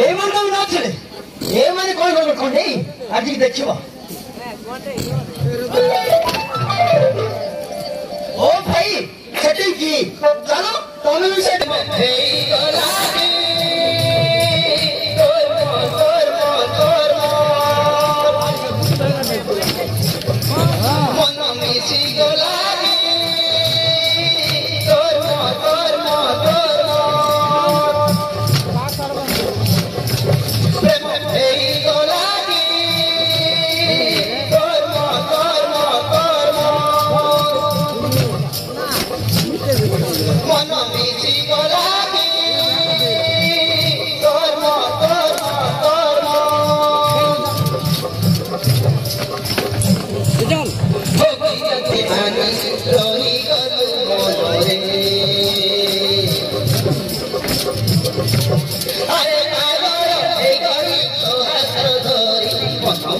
ఏమనుకో నచ్చలే ఏమని కొనుగోలుకోండి అడిగి తెచ్చివా ఓ భాయ్ సెట్టింగ్ కి చలో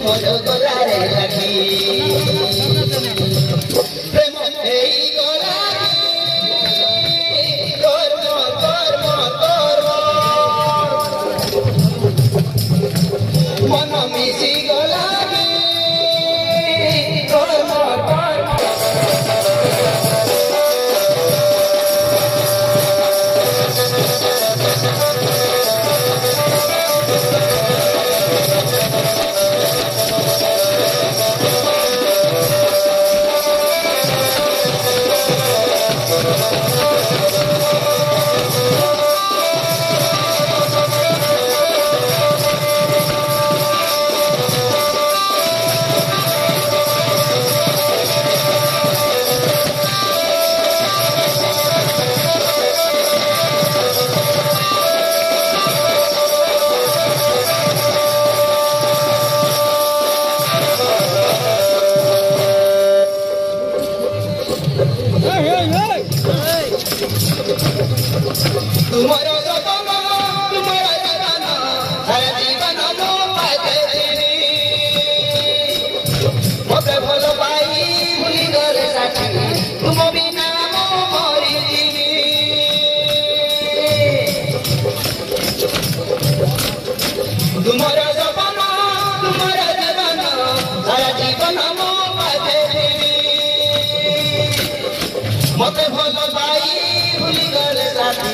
ಮಧುರ মতে ভাল পাই ভুলি গলে রাতি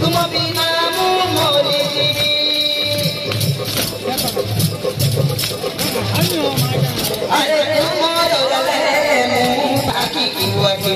তুম বিনা মু মরি যিবি আরে তোমার গলে মু থাকি কুয়াকি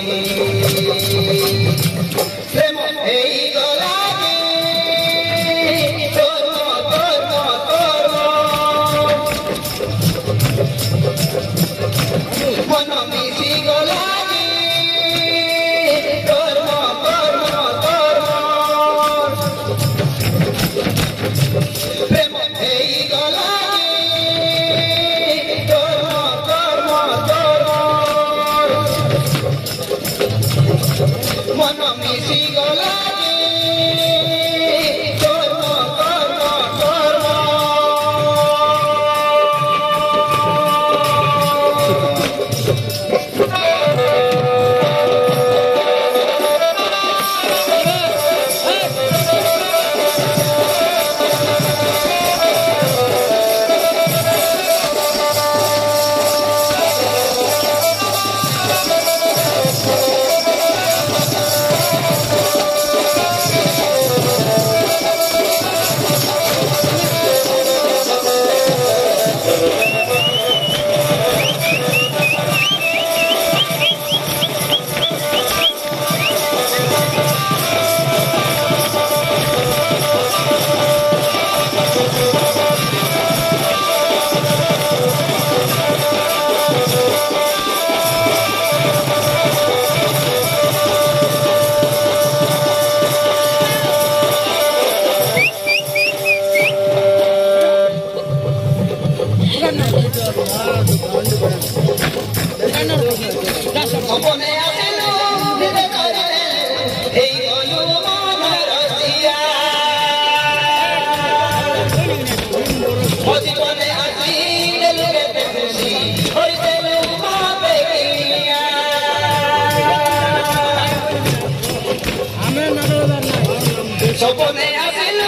গোপনে আসিল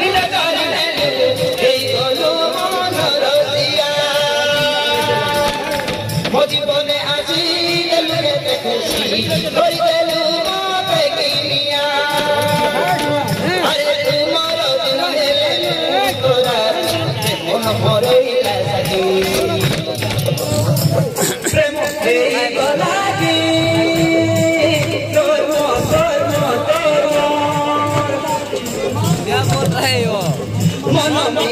নীলচরণে এই গলু মন রসিয়া মো জীবনে আসিল লুড়েতে খুশি করিতে আরে তোমার দিন হেলে তোরা, মন ভরে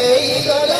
Hey, you got